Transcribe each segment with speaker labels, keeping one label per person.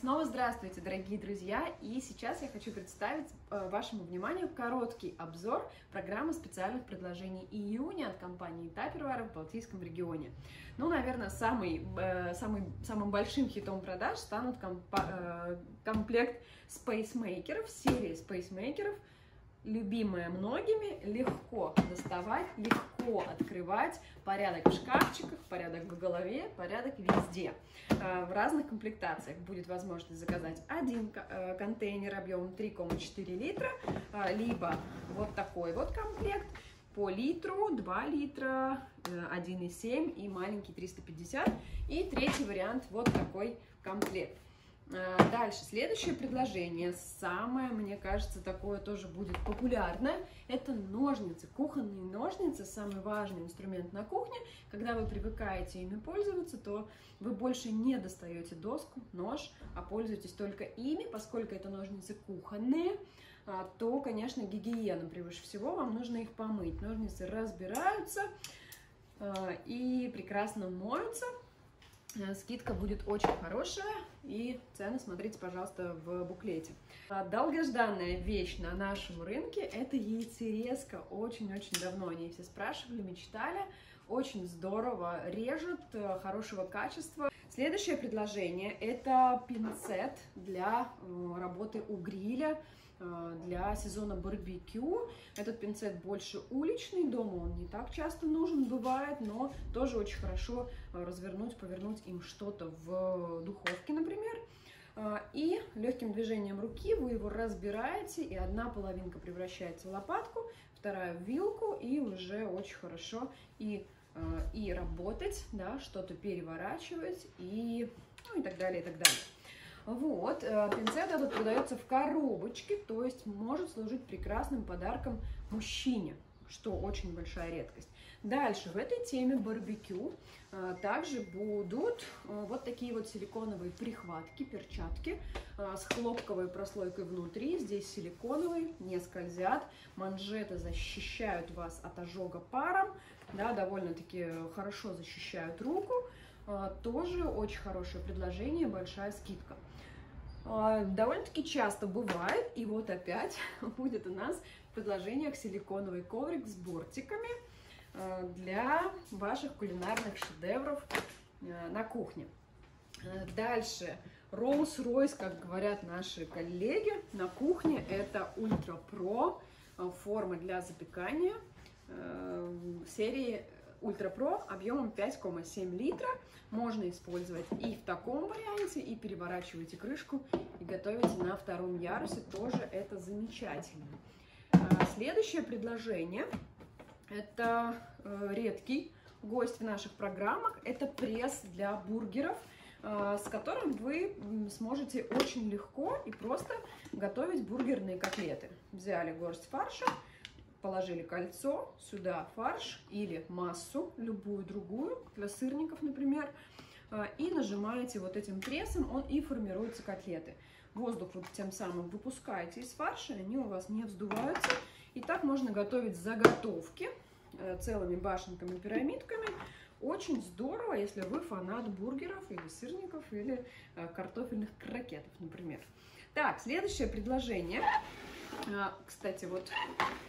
Speaker 1: снова здравствуйте, дорогие друзья! И сейчас я хочу представить э, вашему вниманию короткий обзор программы специальных предложений июня от компании Tupperware в Балтийском регионе. Ну, наверное, самый, э, самый, самым большим хитом продаж станут компа- э, комплект Maker, серии Space Любимая многими, легко доставать, легко открывать, порядок в шкафчиках, порядок в голове, порядок везде. Э, в разных комплектациях будет возможность заказать один э, контейнер объемом 3,4 литра, э, либо вот такой вот комплект по литру, 2 литра, 1,7 и маленький 350. И третий вариант вот такой комплект. Э, дальше, следующее предложение, самое, мне кажется, такое тоже будет популярное, это ножницы, кухонные ножницы, самый важный инструмент на кухне. Когда вы привыкаете ими пользоваться, то вы больше не достаете доску, нож, а пользуетесь только ими, поскольку это ножницы кухонные, а, то, конечно, гигиена превыше всего, вам нужно их помыть. Ножницы разбираются э, и прекрасно моются, Э, скидка будет очень хорошая, и цены смотрите, пожалуйста, в буклете. А, долгожданная вещь на нашем рынке – это яйцерезка. Очень-очень давно они все спрашивали, мечтали. Очень здорово режет, э, хорошего качества. Следующее предложение – это пинцет для э, работы у гриля. Э, для сезона барбекю. Этот пинцет больше уличный, дома он не так часто нужен бывает, но тоже очень хорошо э, развернуть, повернуть им что-то в духовке, например. Э, и легким движением руки вы его разбираете, и одна половинка превращается в лопатку, вторая в вилку, и уже очень хорошо и, и работать, да, что-то переворачивать, и, ну, и так далее, и так далее. Вот, э, пинцет этот продается в коробочке, то есть может служить прекрасным подарком мужчине, что очень большая редкость. Дальше в этой теме барбекю э, также будут э, вот такие вот силиконовые прихватки, перчатки с хлопковой прослойкой внутри. Здесь силиконовые, не скользят. Манжеты защищают вас от ожога паром, да, довольно-таки хорошо защищают руку. Тоже очень хорошее предложение, большая скидка. А, довольно-таки часто бывает, и вот опять будет у нас в предложениях силиконовый коврик с бортиками а, для ваших кулинарных шедевров а, на кухне. Дальше, Rolls-Royce, как говорят наши коллеги на кухне, это Ultra Pro, форма для запекания серии Ультра Про объемом 5,7 литра. Можно использовать и в таком варианте, и переворачиваете крышку и готовите на втором ярусе. Тоже это замечательно. А, следующее предложение. Это э, редкий гость в наших программах. Это пресс для бургеров э, с которым вы сможете очень легко и просто готовить бургерные котлеты. Взяли горсть фарша, положили кольцо, сюда фарш или массу, любую другую, для сырников, например, а, и нажимаете вот этим прессом, он и формируются котлеты. Воздух вы тем самым выпускаете из фарша, они у вас не вздуваются. И так можно готовить заготовки э, целыми башенками, пирамидками. Очень здорово, если вы фанат бургеров или сырников, или э, картофельных крокетов, например. Так, следующее предложение. А, кстати, вот,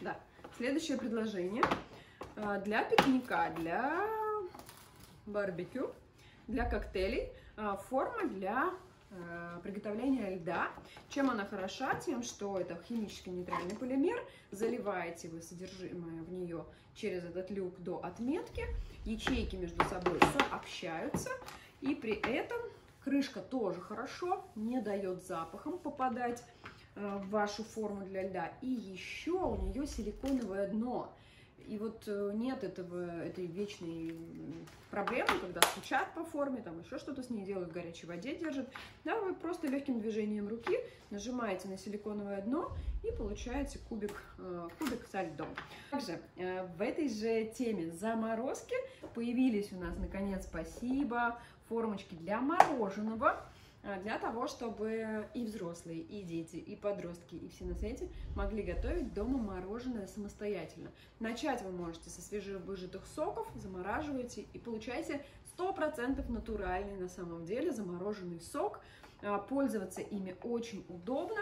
Speaker 1: да, Следующее предложение. А, для пикника, для барбекю, для коктейлей а, форма для а, приготовления льда. Чем она хороша? Тем, что это химически нейтральный полимер. Заливаете вы содержимое в нее через этот люк до отметки. Ячейки между собой сообщаются. И при этом крышка тоже хорошо, не дает запахом попадать Э, вашу форму для льда. И еще у нее силиконовое дно. И вот э, нет этого, этой вечной проблемы, когда стучат по форме, там еще что-то с ней делают, в горячей воде держат. Да, вы просто легким движением руки нажимаете на силиконовое дно и получаете кубик, э, кубик со льдом. Также в этой же теме заморозки появились у нас, наконец, спасибо, формочки для мороженого. А, для того, чтобы и взрослые, и дети, и подростки, и все на свете могли готовить дома мороженое самостоятельно. Начать вы можете со свежевыжатых соков, замораживаете и получаете 100% натуральный на самом деле замороженный сок. Пользоваться ими очень удобно.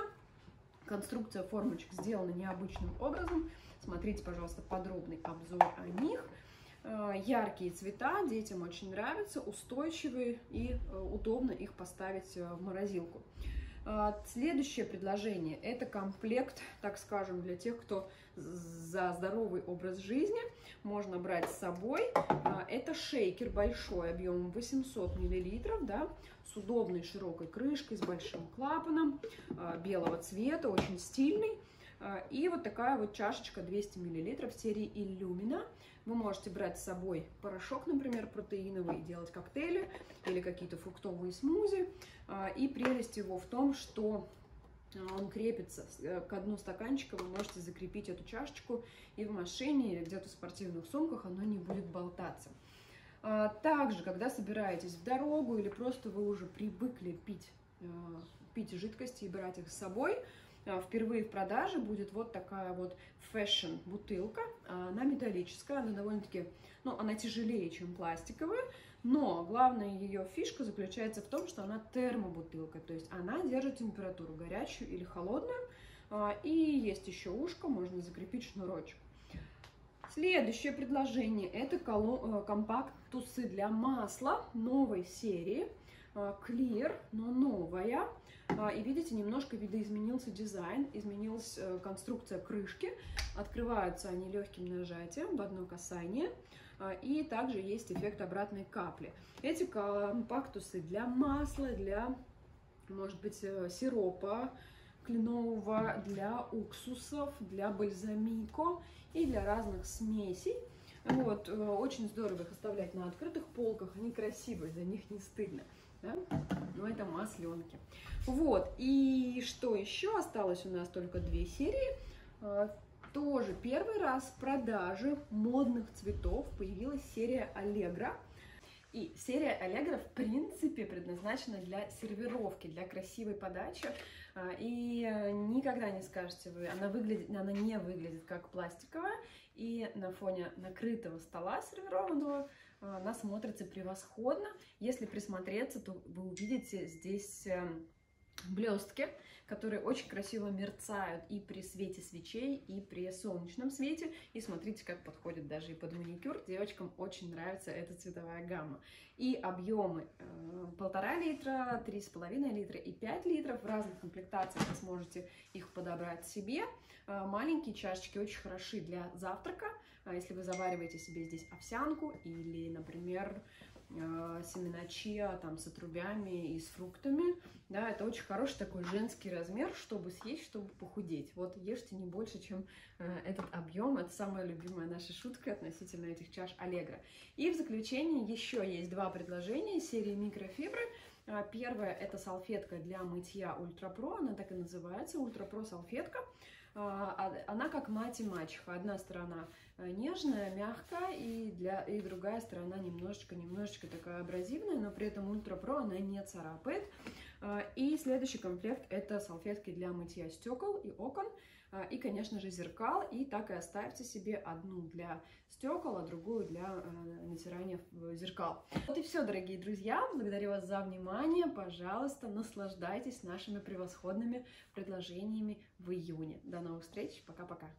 Speaker 1: Конструкция формочек сделана необычным образом. Смотрите, пожалуйста, подробный обзор о них. Яркие цвета, детям очень нравятся, устойчивые и удобно их поставить в морозилку. Следующее предложение – это комплект, так скажем, для тех, кто за здоровый образ жизни. Можно брать с собой. Это шейкер большой, объемом 800 мл, да, с удобной широкой крышкой, с большим клапаном, белого цвета, очень стильный. И вот такая вот чашечка 200 мл серии Illumina. Вы можете брать с собой порошок, например, протеиновый, делать коктейли или какие-то фруктовые смузи. А, и прелесть его в том, что а, он крепится э, к дну стаканчика, вы можете закрепить эту чашечку и в машине или где-то в спортивных сумках оно не будет болтаться. Также, когда собираетесь в дорогу или просто вы уже привыкли пить, пить жидкости и брать их с собой, впервые в продаже будет вот такая вот fashion бутылка. Она металлическая, она довольно-таки, ну, она тяжелее, чем пластиковая, но главная ее фишка заключается в том, что она термобутылка, то есть она держит температуру горячую или холодную, а, и есть еще ушко, можно закрепить шнурочек. Следующее предложение это э, компактусы для масла новой серии. А, Clear, но новая. А, и видите, немножко видоизменился дизайн, изменилась э, конструкция крышки. Открываются они легким нажатием в одно касание. А, и также есть эффект обратной капли. Эти компактусы для масла, для, может быть, э, сиропа кленового, для уксусов, для бальзамико и для разных смесей. Вот, э, очень здорово их оставлять на открытых полках, они красивые, за них не стыдно да? Но это масленки. Вот, и что еще? Осталось у нас только две серии. А, тоже первый раз в продаже модных цветов появилась серия Allegro. И серия Allegro в принципе предназначена для сервировки, для красивой подачи. А, и никогда не скажете вы, она, выглядит, она не выглядит как пластиковая. И на фоне накрытого стола сервированного она смотрится превосходно. Если присмотреться, то вы увидите здесь эм, блестки, которые очень красиво мерцают и при свете свечей, и при солнечном свете. И смотрите, как подходит даже и под маникюр. Девочкам очень нравится эта цветовая гамма. И объемы э, полтора литра, три с половиной литра и 5 литров. В разных комплектациях вы сможете их подобрать себе. Э, маленькие чашечки очень хороши для завтрака. А если вы завариваете себе здесь овсянку или, например, семена чиа там с отрубями и с фруктами, да, это очень хороший такой женский размер, чтобы съесть, чтобы похудеть. Вот ешьте не больше, чем э, этот объем. Это самая любимая наша шутка относительно этих чаш Allegro. И в заключение еще есть два предложения серии микрофибры. А, первое это салфетка для мытья Ultra Pro, она так и называется, Ultra Pro салфетка. А, она как мать и мачеха. Одна сторона э, нежная, мягкая, и, для, и другая сторона немножечко, немножечко такая абразивная, но при этом Ультра Про она не царапает. А, и следующий комплект это салфетки для мытья стекол и окон. А, и, конечно же, зеркал. И так и оставьте себе одну для стекол, а другую для э, натирания зеркал. Вот и все, дорогие друзья. Благодарю вас за внимание. Пожалуйста, наслаждайтесь нашими превосходными предложениями в июне. До новых встреч. Пока-пока.